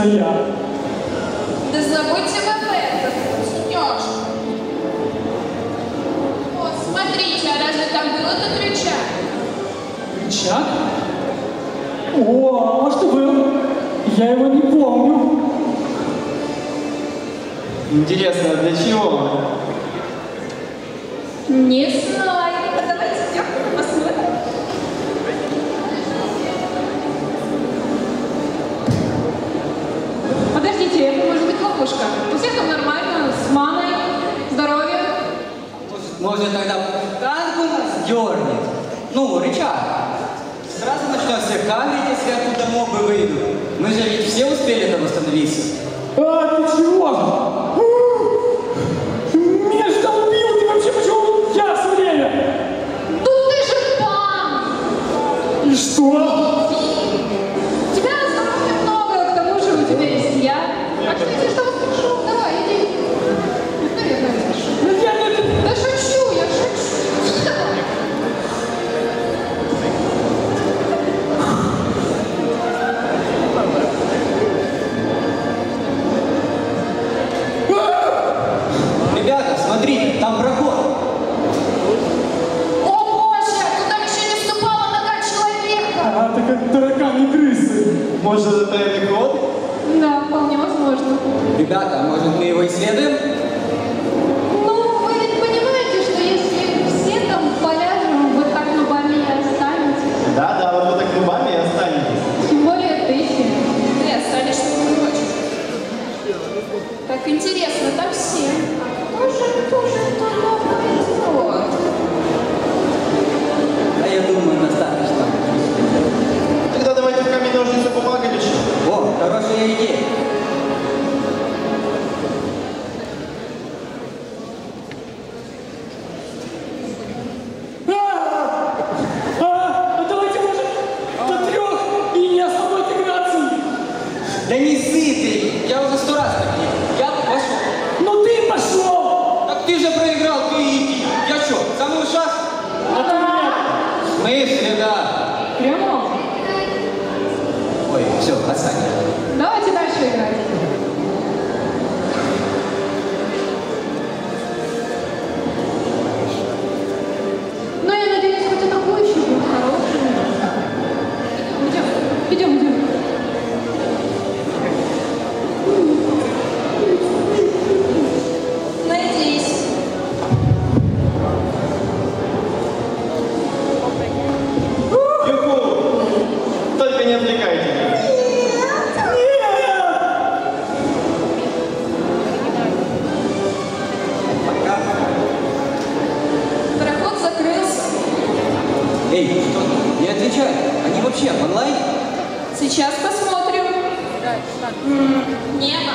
я. Да забудьте об этом, сенёж. Вот, смотрите, а разве там был этот рычаг? Рычаг? О, а может был. Я его не помню. Интересно, а для чего? Не знаю. А давайте идем посмотрим. Подождите, это ловушка. У всех там нормально, с маной, здоровье. Может, тогда танк у нас дернет? Ну, рычаг. Сразу начнем всех камерить, если оттуда мобы выйдут. Мы же ведь все успели там восстановиться. А, ты чего? Меня же там убил, ты вообще почему я все время? Ну ты же пан! И что? Может, это тайный ход? Да, вполне возможно. Ребята, а может мы его исследуем? Ну, вы ведь понимаете, что если все там поляжем, вы так на баме и останетесь. Да-да, вот вы так нубами и останетесь. Тем более ты, Ты останешься не хочешь. Так интересно, там все. actually Эй, что? Не отвечай. Они вообще в онлайне? Сейчас посмотрим. М, Небо.